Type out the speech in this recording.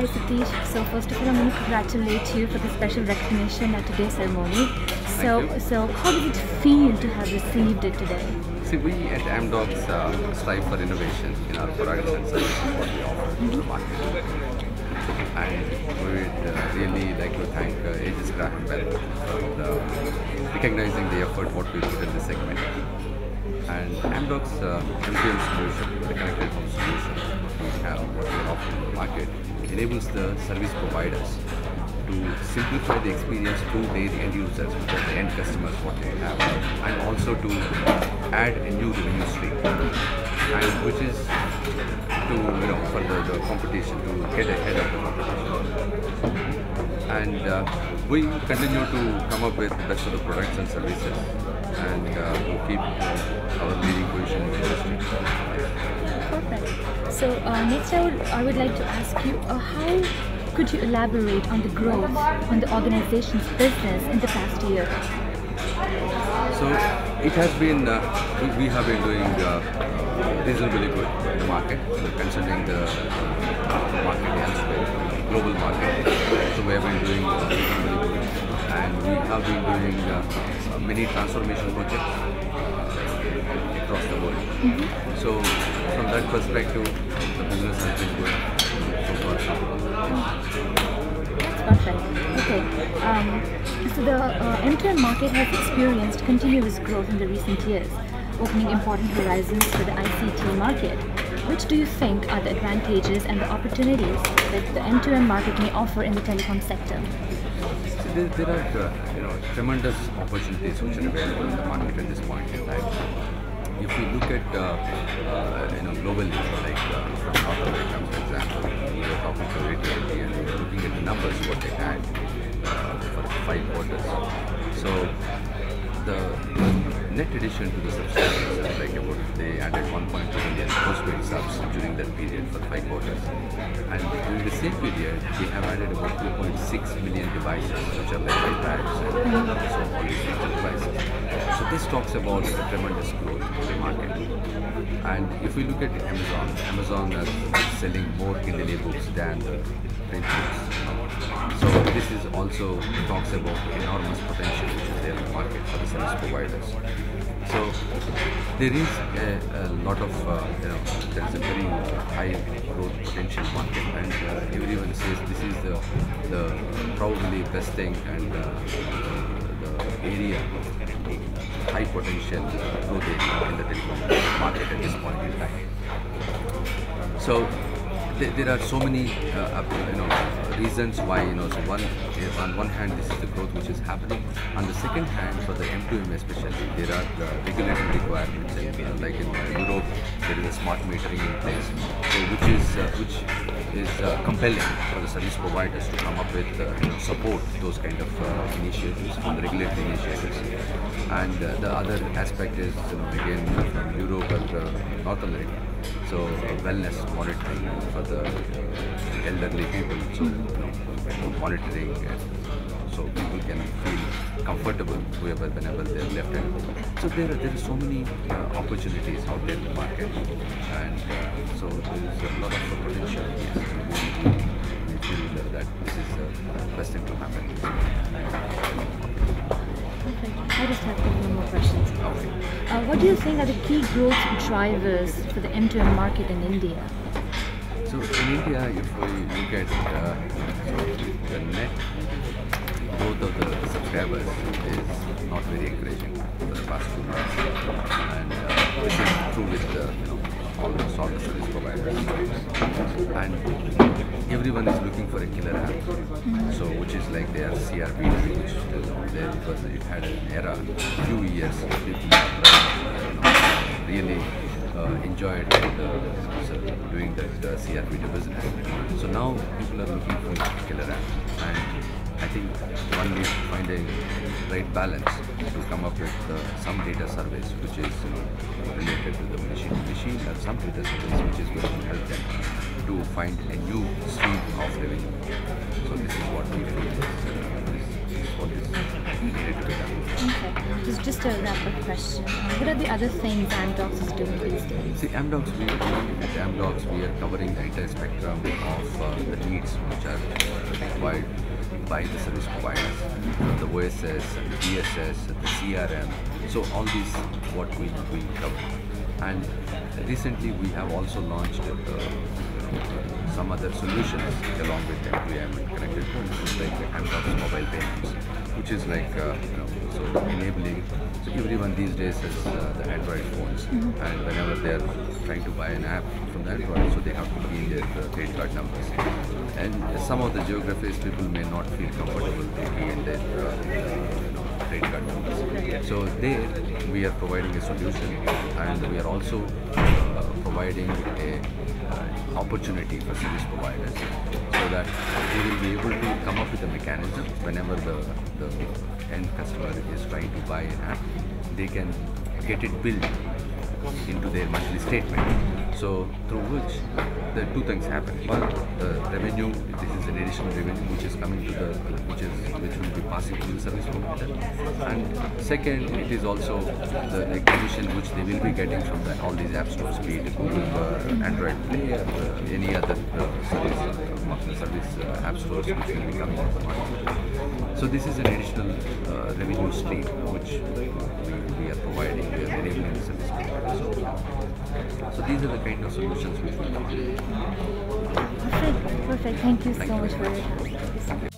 Hi Sateesh. So first of all, I'm going to congratulate you for the special recognition at today's ceremony. So, you. so how does it feel to have received it today? See, we at Amdocs uh, strive for innovation in our products and services what we offer to the market. And we would uh, really like to thank uh, Aegis Graham Bell for uh, recognizing the effort what we put in this segment. And Amdocs uh, MDM solution, the connected home solution, we have, what we offering in the market, enables the service providers to simplify the experience to their end users, the end customers what they have, and also to add a new revenue stream, and which is to you know for the, the competition to get ahead of the competition. And uh, we continue to come up with best of the products and services, and uh, keep uh, our leading position in the industry. Perfect. So uh, next, I would I would like to ask you uh, how could you elaborate on the growth on the organization's business in the past year? So it has been, uh, we, we have been doing uh, reasonably good in the market, considering the market elsewhere, global market. So we have been doing uh, reasonably good, and we have been doing uh, many transformation projects across the world. So from that perspective, the business has been good so far. That's perfect. Okay. Um, so the uh, M2M market has experienced continuous growth in the recent years, opening important horizons for the ICT market. Which do you think are the advantages and the opportunities that the M2M market may offer in the telecom sector? There, there are uh, you know tremendous opportunities which are available in the market at this point in time. If you look at uh, uh, you know globally, like uh, from North America, for example, we were talking to AT&T and we were looking at the numbers what they had uh, for five quarters. So the, the net addition to the subscribers they added 1.2 million postpaid subs during that period for five quarters, and during the same period they have added about 2.6 million devices, which are like iPads and so all these devices. So this talks about the tremendous growth in the market. And if we look at Amazon, Amazon is selling more Kindle books than print books. So this is also talks about enormous potential the market for the service providers. So there is a, a lot of uh, you know there is a very high growth potential market, and uh, everyone says this is the the probably best thing and uh, the, area high potential uh, growth area in the telecom market at this point in time. So there, there are so many uh, you know reasons why you know so one eh, on one hand this is the growth which is happening. On the second hand for the M2M especially there are the regulatory requirements and uh, like in uh, Europe there is a smart metering in place so which is uh, which is uh, compelling for the service providers to come up with uh, you know, support those kind of uh, initiatives on the regulatory initiatives. And uh, the other aspect is you know, again from Europe and uh, North America. So wellness monitoring for the elderly people. So you know, monitoring comfortable whoever whenever they're left at home so there are there are so many uh, opportunities out there in the market and uh, so there is a lot of potential yes we, feel that this is the best thing to happen Perfect. I just have a couple more questions. okay. Uh, what do you think are the key growth drivers for the M2M market in India? So in India, if we look at uh, the net growth of the subscribers is not very encouraging for the past two months, and uh, this is true with uh, you know almost all the service providers, and everyone is looking for a killer app. So which is like their CRBT, which is there because it had an era, few years, you know, really uh, enjoyed uh, doing that uh, CRBT business. So now people are looking for a killer app, and I think one needs to find a right balance to come up with uh, some data service which is you know related to the machine to machine or some data service which is going to help them to find a new stream of revenue. So this is what we feel is, is, is what is needed to be done. Okay. Just, just a wrap up question. What are the other things Amdocs is doing these days? See, Amdocs, we, at Amdocs, we are covering the entire spectrum of uh, the needs which are required by the service providers, the OSS, and the BSS, the CRM. So all these what we, we cover. And recently we have also launched uh, some other solutions along with M2M and connected phones, like the Amdocs mobile payments, which is like uh, you know, so enabling. So everyone these days has uh, the Android phones, and whenever they are trying to buy an app from the Android, so they have to key in their uh, credit card numbers. And some of the geographies people may not feel comfortable to key in their uh, you know, credit card numbers. So there we are providing a solution, and we are also providing a uh, opportunity for service providers so that they will be able to come up with a mechanism whenever the, the end customer is trying to buy an app, they can get it billed into their monthly statement. So through which the two things happen. One, the revenue, this is an additional revenue which is coming to the, which is which will be passing to the service provider. And second, it is also the like, commission which they will be getting from the, all these app stores, be it Google, uh, Android Play, uh, any other uh, service, service uh, app stores which will be coming on. So this is an additional uh, revenue stream which we, we are providing, we are enabling the service provider. So, so these are the kind of solutions which we. Perfect, perfect. Thank you Thank so you much for your time.